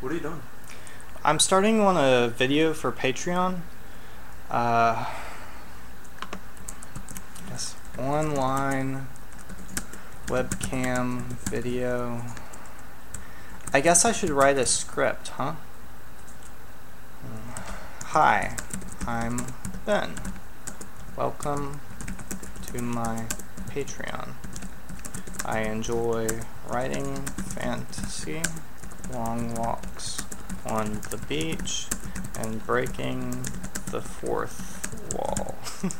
What are you doing? I'm starting on a video for Patreon. Uh, online webcam video. I guess I should write a script, huh? Hi, I'm Ben. Welcome to my Patreon. I enjoy writing fantasy, long walks on the beach, and breaking the fourth wall.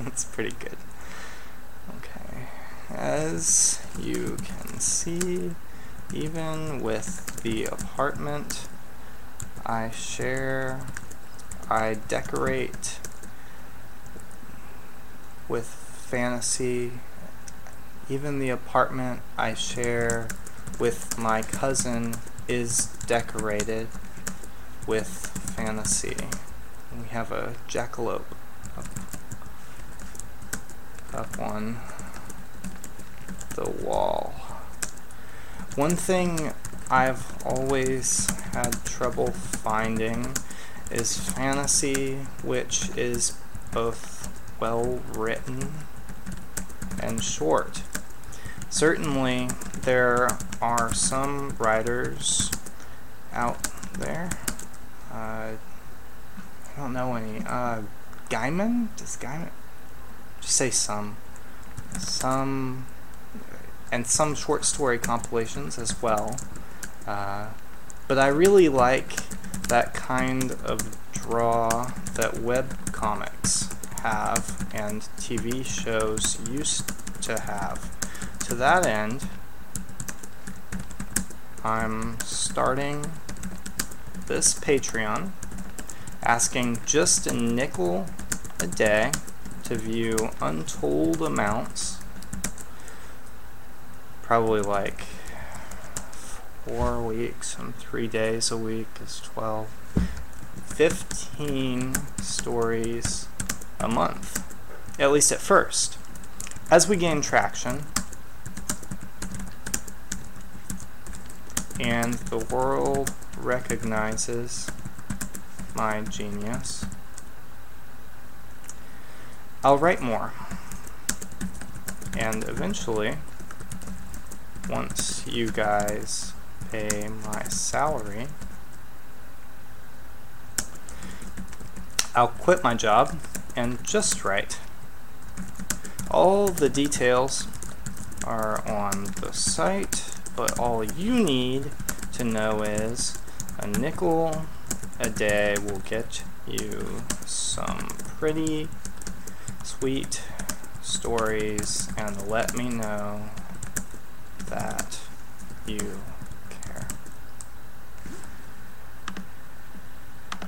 That's pretty good. Okay, as you can see, even with the apartment I share, I decorate with fantasy. Even the apartment I share with my cousin is decorated with fantasy. We have a jackalope up, up on the wall. One thing I've always had trouble finding is fantasy which is both well written and short. Certainly, there are some writers out there. Uh, I don't know any. Uh, Gaiman? Does Gaiman? Just say some. Some. And some short story compilations as well. Uh, but I really like that kind of draw that web comics have and TV shows used to have. To that end, I'm starting this Patreon asking just a nickel a day to view untold amounts, probably like four weeks and three days a week is 12, 15 stories a month, at least at first. As we gain traction, and the world recognizes my genius, I'll write more. And eventually, once you guys pay my salary, I'll quit my job and just write. All the details are on the site, but all you need to know is a nickel a day will get you some pretty sweet stories and let me know that you